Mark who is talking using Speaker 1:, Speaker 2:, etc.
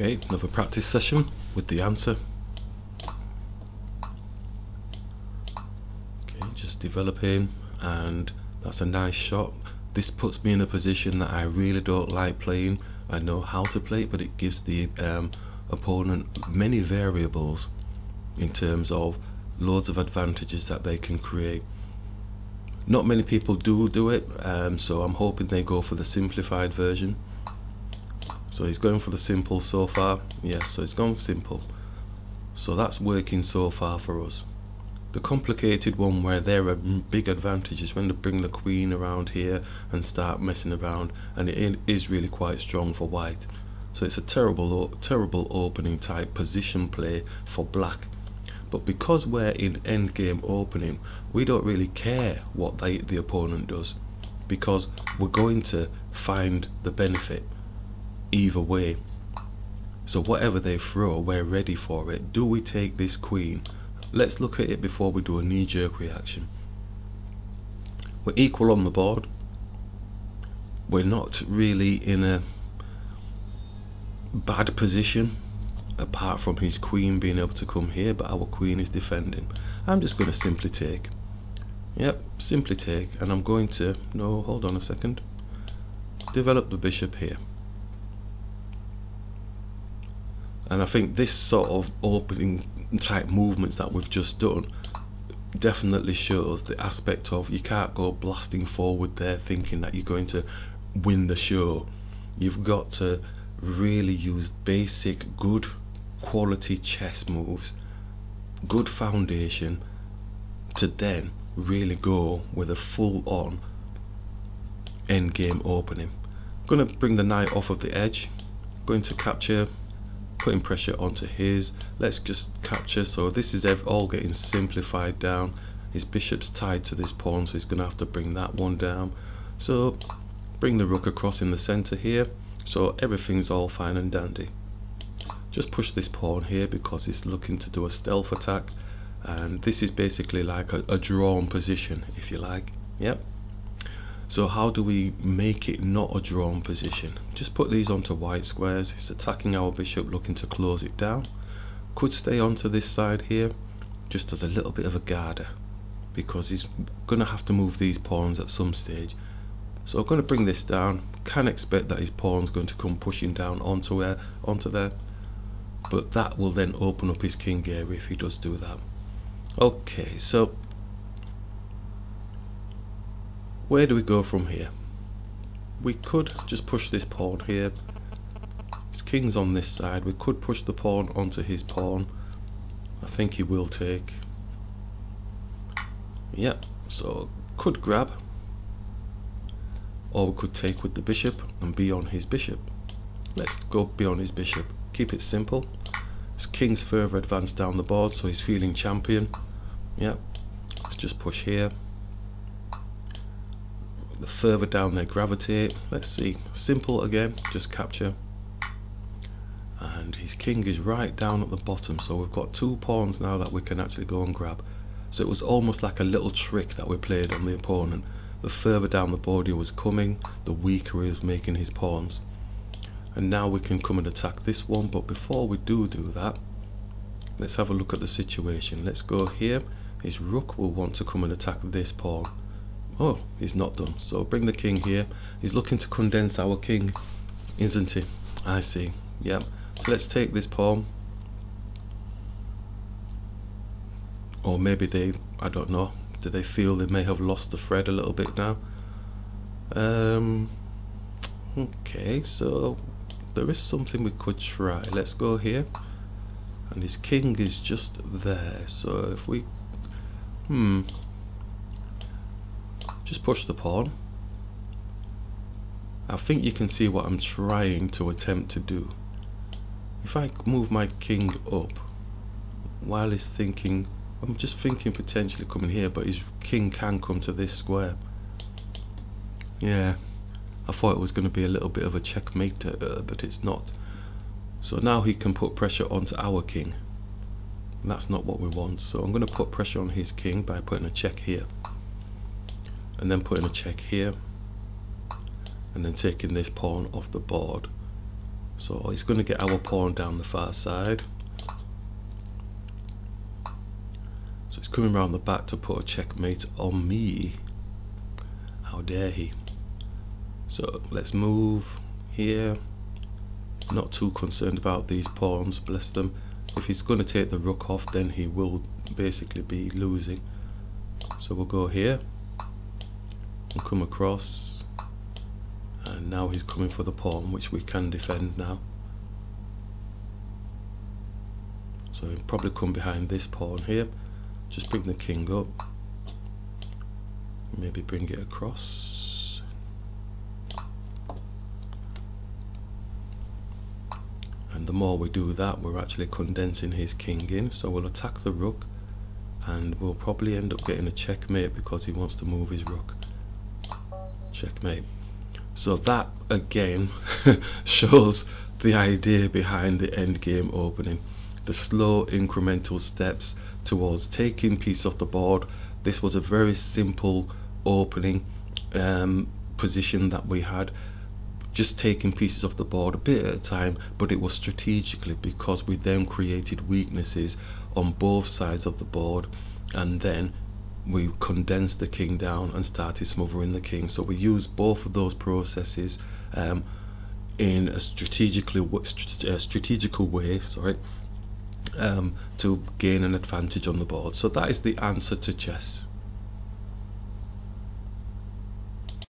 Speaker 1: Okay, another practice session with the answer. Okay, just developing and that's a nice shot. This puts me in a position that I really don't like playing. I know how to play but it gives the um, opponent many variables in terms of loads of advantages that they can create. Not many people do do it, um, so I'm hoping they go for the simplified version. So he's going for the simple so far. Yes, so he's gone simple. So that's working so far for us. The complicated one where there are big advantages when they bring the queen around here and start messing around and it is really quite strong for white. So it's a terrible, terrible opening type position play for black. But because we're in endgame opening, we don't really care what they, the opponent does because we're going to find the benefit either way. So whatever they throw, we're ready for it. Do we take this queen? Let's look at it before we do a knee-jerk reaction. We're equal on the board. We're not really in a bad position apart from his queen being able to come here but our queen is defending I'm just going to simply take yep simply take and I'm going to no hold on a second develop the bishop here and I think this sort of opening type movements that we've just done definitely shows the aspect of you can't go blasting forward there thinking that you're going to win the show. You've got to really use basic good quality chess moves good foundation to then really go with a full on end game opening. To bring the knight off of the edge going to capture putting pressure onto his. Let's just capture. So this is all getting simplified down. His bishop's tied to this pawn so he's gonna have to bring that one down. So bring the rook across in the center here. So everything's all fine and dandy. Just push this pawn here because he's looking to do a stealth attack. And this is basically like a, a drawn position if you like. Yep so how do we make it not a drawn position? Just put these onto white squares. It's attacking our bishop, looking to close it down. Could stay onto this side here, just as a little bit of a guarder, because he's going to have to move these pawns at some stage. So I'm going to bring this down. Can expect that his pawn's going to come pushing down onto where, onto there, but that will then open up his king area if he does do that. Okay, so where do we go from here? We could just push this pawn here. His king's on this side. We could push the pawn onto his pawn. I think he will take. Yep, so could grab. Or we could take with the bishop and be on his bishop. Let's go be on his bishop. Keep it simple. His king's further advanced down the board, so he's feeling champion. Yep, let's just push here the further down they gravitate let's see. Simple again. Just capture. And his king is right down at the bottom. So we've got two pawns now that we can actually go and grab. So it was almost like a little trick that we played on the opponent. The further down the board he was coming the weaker he was making his pawns. And now we can come and attack this one. But before we do do that let's have a look at the situation. Let's go here. His rook will want to come and attack this pawn Oh, he's not done. So bring the king here. He's looking to condense our king, isn't he? I see. Yep. So let's take this pawn. Or maybe they, I don't know, do they feel they may have lost the thread a little bit now? Um, okay, so there is something we could try. Let's go here. And his king is just there. So if we... Hmm, just push the pawn. I think you can see what I'm trying to attempt to do. If I move my king up while he's thinking, I'm just thinking potentially coming here, but his king can come to this square. Yeah, I thought it was going to be a little bit of a checkmate, uh, but it's not. So now he can put pressure onto our king. And that's not what we want. So I'm going to put pressure on his king by putting a check here and then putting a check here and then taking this pawn off the board So it's going to get our pawn down the far side. So it's coming around the back to put a checkmate on me. How dare he? So let's move here. Not too concerned about these pawns, bless them. If he's going to take the rook off, then he will basically be losing. So we'll go here and come across. And now he's coming for the pawn, which we can defend now. So he'll probably come behind this pawn here. Just bring the king up. Maybe bring it across. And the more we do that, we're actually condensing his king in. So we'll attack the rook and we'll probably end up getting a checkmate because he wants to move his rook. Checkmate. So that again shows the idea behind the endgame opening. The slow incremental steps towards taking piece off the board. This was a very simple opening um, position that we had just taking pieces off the board a bit at a time but it was strategically because we then created weaknesses on both sides of the board and then we condensed the king down and started smothering the king so we used both of those processes um, in a strategically a strategical way sorry um, to gain an advantage on the board. So that is the answer to chess.